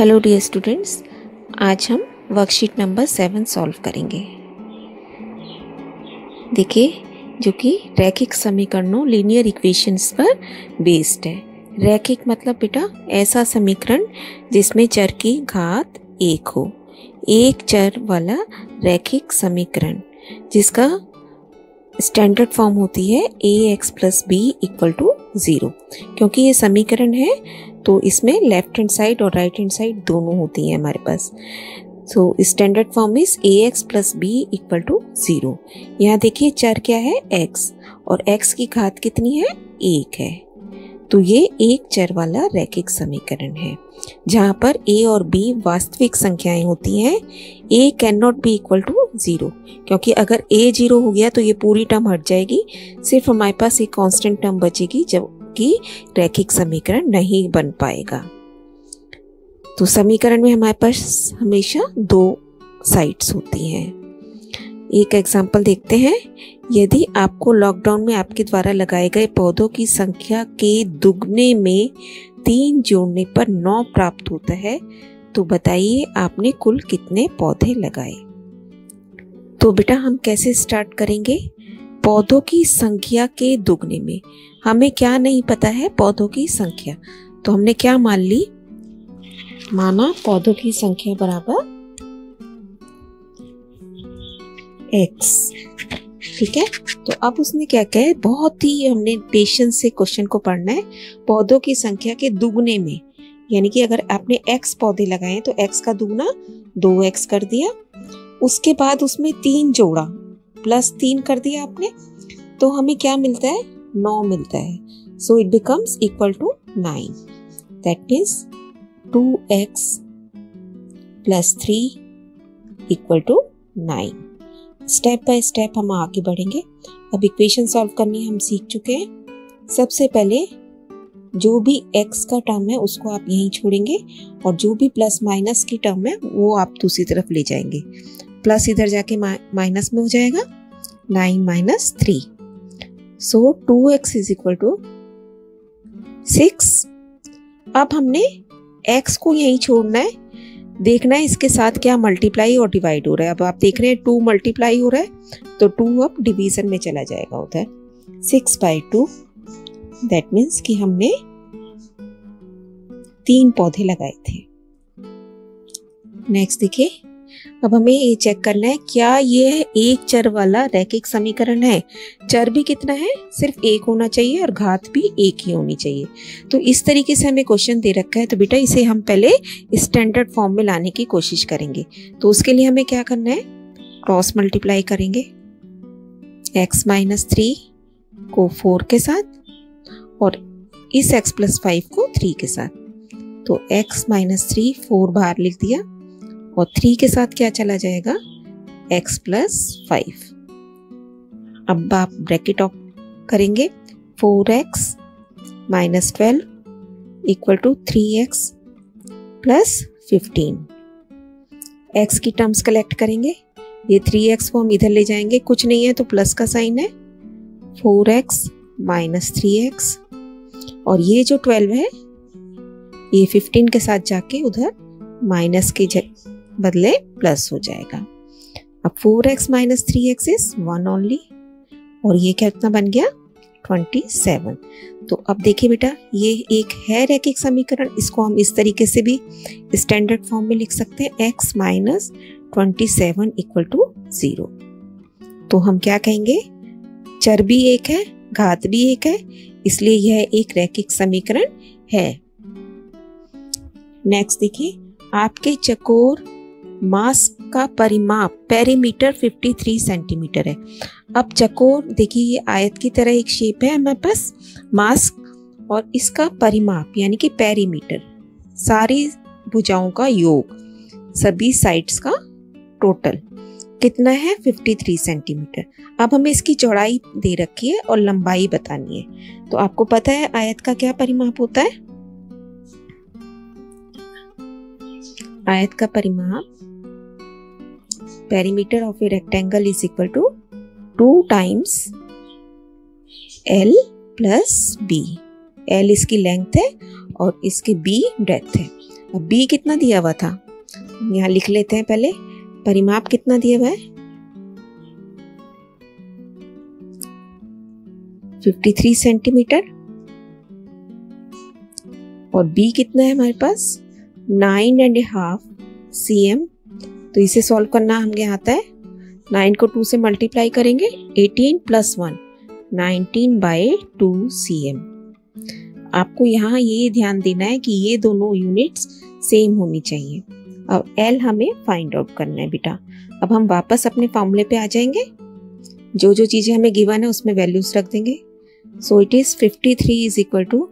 Hello dear students आज हम worksheet number seven solve करेंगे। देखिए, जो कि रैखिक समीकरणों लीनियर इक्वेशंस पर बेस्ड है। रैखिक मतलब बेटा ऐसा समीकरण जिसमें चर की घात एक हो। एक चर वाला रैखिक समीकरण, जिसका स्टैंडर्ड फॉर्म होती है a x plus b equal to zero क्योंकि ये समीकरण है तो इसमें लेफ़्ट हैंड साइड और राइट हैंड साइड दोनों होती हैं हमारे पास। So standard form is a x plus b equal to zero यहाँ देखिए चर क्या है? एक्स और एक्स की घात कितनी है? एक है। तो ये एक चर वाला रैखिक समीकरण है, जहाँ पर ए और बी वास्तविक संख्याएँ होती हैं। A can not be equal to zero क्योंकि अगर ए ज़ीरो हो गया तो ये पूरी टर्म हट जाएगी। सिर्फ़ हमारे पास एक कांस्टेंट टर्म बचेगी जबकि रैखिक समीकरण नहीं बन पाएगा। तो समीकरण में हमारे पास हमेशा दो साइड्स होती हैं। एक एग्ज़ाम्पल देखते हैं। यदि आपको लॉकडाउन में आपके द्वारा लगाए गए पौधों की संख्या के दुगने में तीन जोड़ने पर नौ प्राप्त होता है तो बताइए आपने कुल कितने पौधे लगाए? तो बेटा हम कैसे स्टार्ट करेंगे? पौधों की संख्या के दुगने में। हमें क्या नहीं पता है पौधों की संख्या। तो हमने क्या मान ली? माना पौधों की संख्या बराबर एक्स ठीक है? तो अब उसने क्या कहा? बहुत ही हमने पेशेंस से क्वेश्चन को पढ़ना है। पौधों की संख्या के दुगने में, यानी कि अगर आपने एक्स पौधे लगाए तो एक्स का दुगना दो एक्स कर दिया। उसके बाद उसमें तीन जोड़ा प्लस तीन कर दिया आपने। तो हमें क्या मिलता है? नौ मिलता है। So it becomes equal to nine that means two x plus three equal to nine step by step हम आगे बढ़ेंगे। अब इक्वेशन सॉल्व करनी हम सीख चुके हैं। सबसे पहले जो भी x का टर्म है, उसको आप यहीं छोड़ेंगे और जो भी प्लस माइनस की टर्म है, वो आप दूसरी तरफ़ ले जाएँगे। प्लस इधर जाके माइनस में हो जाएगा। Nine minus three so two x is equal to six अब हमने x को यहीं छोड़ना है। देखना है इसके साथ क्या मल्टीप्लाई और डिवाइड हो रहा है। अब आप देख रहे हैं टू मल्टीप्लाई हो रहा है तो टू अब डिवीज़न में चला जाएगा उधर। Six by two that means कि हमने तीन पौधे लगाए थे। नेक्स्ट देखिए। अब हमें ये चेक करना है, क्या ये एक चर वाला रैखिक समीकरण है? चर भी कितना है? सिर्फ़ एक होना चाहिए और घात भी एक ही होनी चाहिए। तो इस तरीके से हमें क्वेश्चन दे रखा है। तो बेटा, इसे हम पहले स्टैंडर्ड फॉर्म में लाने की कोशिश करेंगे। तो उसके लिए हमें क्या करना है? क्रॉस मल्टीप्लाई करेंगे। एक्स माइनस थ्री को फोर के साथ और इस एक्स प्लस फाइव को थ्री के साथ। तो एक्स माइनस थ्री फोर बाहर लिख दिया। और थ्री के साथ क्या चला जाएगा? X प्लस फाइव अब आप ब्रैकेट ऑफ़ करेंगे. Four x minus twelve equal to three x plus fifteen x की टर्म्स कलेक्ट करेंगे. ये थ्री एक्स को हम इधर ले जाएँगे. कुछ नहीं है तो प्लस का साइन है. Four x minus three x और ये जो ट्वेल्व है, ये फिफ्टीन के साथ जाके उधर माइनस के बदले प्लस हो जाएगा। अब four x minus three x is one only और ये क्या कितना बन गया? ट्वेंटी सेवन तो अब देखिए बेटा, ये एक है रैखिक समीकरण, इसको हम इस तरीके से भी स्टैंडर्ड फॉर्म में लिख सकते हैं x minus twenty seven equal to zero तो हम क्या कहेंगे? चर भी एक है, घात भी एक है, इसलिए यह एक रैखिक समीकरण है। नेक्स्ट देखिए, आपके चकोर मास का परिमाप पेरीमीटर 53 सेंटीमीटर है। अब चकोर, देखिए ये आयत की तरह एक शेप है हमारे पास। मास और इसका परिमाप, यानी कि पेरीमीटर सारी भुजाओं का योग, सभी साइड्स का टोटल कितना है? 53 सेंटीमीटर अब हमें इसकी चौड़ाई दे रखी है और लंबाई बतानी है। तो आपको पता है आयत का क्या परिमाप होता है? आयत का परिमाप perimeter of a rectangle is equal to 2 times L plus B. L इसकी लेंथ है और इसकी B ब्रेथ है। अब बी कितना दिया हुआ था? यहाँ लिख लेते हैं पहले। परिमाप कितना दिया हुआ है? 53 सेंटीमीटर और बी कितना है हमारे पास? Nine and half c m तो इसे सॉल्व करना हमें आता है। नाइन को टू से मल्टीप्लाई करेंगे eighteen plus one nineteen by two c m आपको यहाँ ये ध्यान देना है कि ये दोनों यूनिट्स सेम होनी चाहिए। अब एल हमें फाइंड आउट करना है बेटा। अब हम वापस अपने फॉर्मूले पे आ जाएँगे। जो जो चीज़ें हमें गिवन है, उसमें वैल्यूज़ रख देंगे। So it is 53 is equal to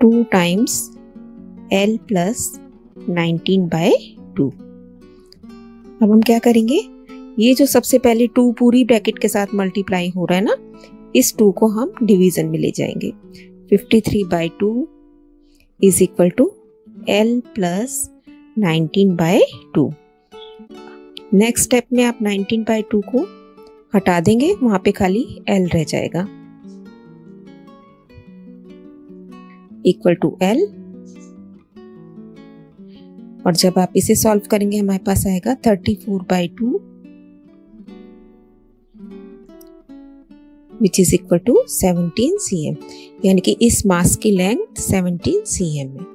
two times l plus nineteen by two अब हम क्या करेंगे? ये जो सबसे पहले टू पूरी ब्रैकेट के साथ मल्टीप्लाई हो रहा है ना, इस टू को हम डिवीज़न में ले जाएँगे। 53 three by two is equal to l plus nineteen by two next step में आप 19 बाय टू को हटा देंगे, वहाँ पे खाली एल रह जाएगा। इक्वल टू एल और जब आप इसे सॉल्व करेंगे, हमारे पास आएगा 34 four by two which is equal to 17 c m यानी कि इस मास की लेंथ 17 सी एम है।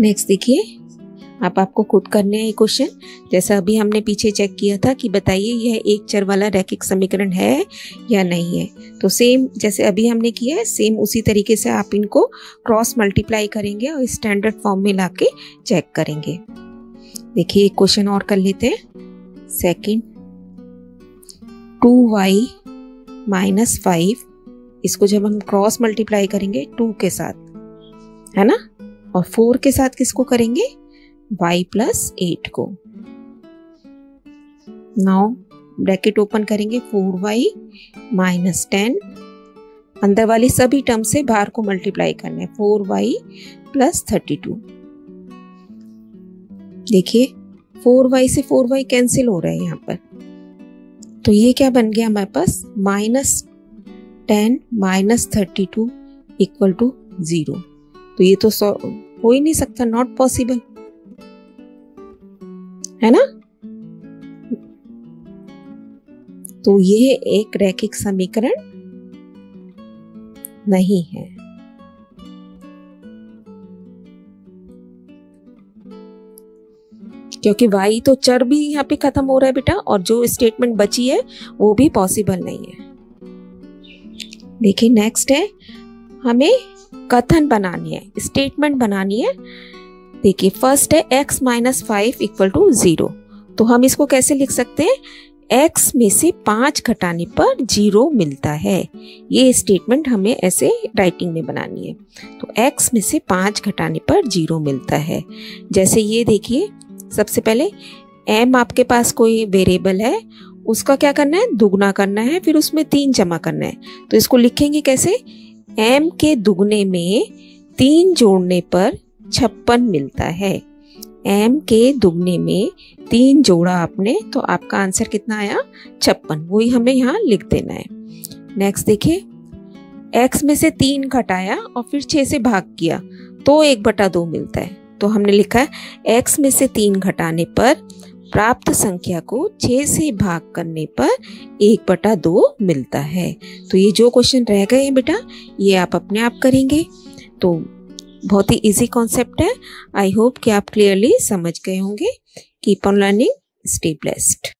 नेक्स्ट देखिए आप आपको खुद करने हैं ये क्वेश्चन जैसा अभी हमने पीछे चेक किया था कि बताइए यह एक चर वाला रैखिक समीकरण है या नहीं है। तो सेम जैसे अभी हमने किया है सेम उसी तरीके से आप इनको क्रॉस मल्टीप्लाई करेंगे और स्टैंडर्ड फॉर्म में ला के चेक करेंगे। देखिए, एक क्वेश्चन और कर लेते हैं। Second two y minus five इसको जब हम क्रॉस मल्टीप्लाई करेंगे टू के साथ, है ना? और फोर के साथ किसको करेंगे? Y प्लस एट को। नाउ ब्रैकेट ओपन करेंगे फोर वाई माइनस टेन अंदर वाली सभी टर्म से बाहर को मल्टीप्लाई करना है four y plus thirty two देखिए फोर वाई से फोर वाई कैंसिल हो रहा है यहाँ पर। तो ये क्या बन गया हमारे पास? Minus ten minus thirty two equal to zero तो ये तो हो ही नहीं सकता नॉट पॉसिबल है ना? तो ये एक रैखिक समीकरण नहीं है। क्योंकि वाई तो चर भी यहाँ पे खत्म हो रहा है बेटा, और जो स्टेटमेंट बची है, वो भी पॉसिबल नहीं है। देखिए नेक्स्ट है, हमें कथन बनानी है स्टेटमेंट बनानी है। देखिए फ़र्स्ट है x minus five equal to zero तो हम इसको कैसे लिख सकते हैं? x में से पाँच घटाने पर ज़ीरो मिलता है। ये स्टेटमेंट हमें ऐसे राइटिंग में बनानी है। तो x में से पाँच घटाने पर ज़ीरो मिलता है। जैसे ये देखिए, सबसे पहले m आपके पास कोई वेरिएबल है, उसका क्या करना है? दुगना करना है, फिर उसमें तीन जमा करना है। तो इसको लिखेंगे कैसे? m के दुगने में तीन जोड़ने पर छप्पन मिलता है। एम के दुगने में तीन जोड़ा आपने तो आपका आंसर कितना आया? छप्पन। वही हमें यहाँ लिख देना है। नेक्स्ट देखिए। एक्स में से तीन घटाया और फिर छह से भाग किया तो एक बटा दो मिलता है। तो हमने लिखा है एक्स में से तीन घटाने पर प्राप्त संख्या को छह से भाग करने पर एक बटा दो मिलता है। तो ये जो क्वेश्चन रह गए हैं बेटा, ये आप अपने आप करेंगे। तो बहुत ही इजी कॉन्सेप्ट है। आई होप कि आप क्लियरली समझ गए होंगे। Keep on learning stay blessed